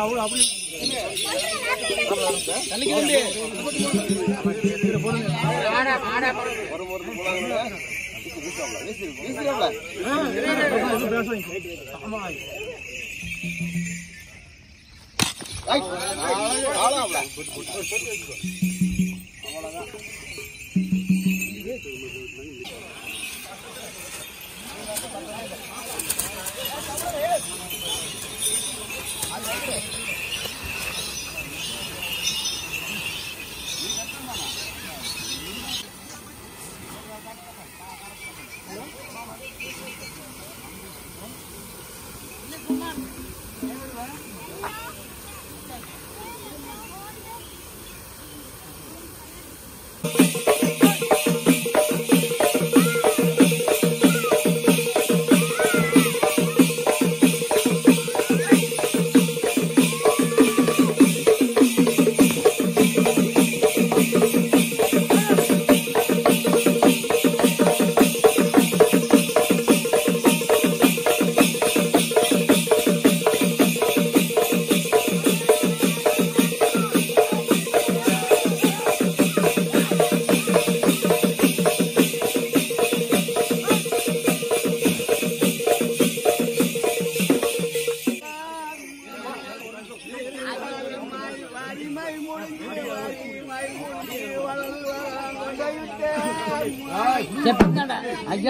அவ்வளோ அப்படி ஆளாம்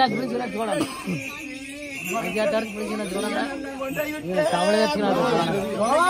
అజ్ఞాత గురించి కూడా చూడండి అజ్ఞాత గురించి కూడా చూడండి కవడ తెచ్చుకున్నారు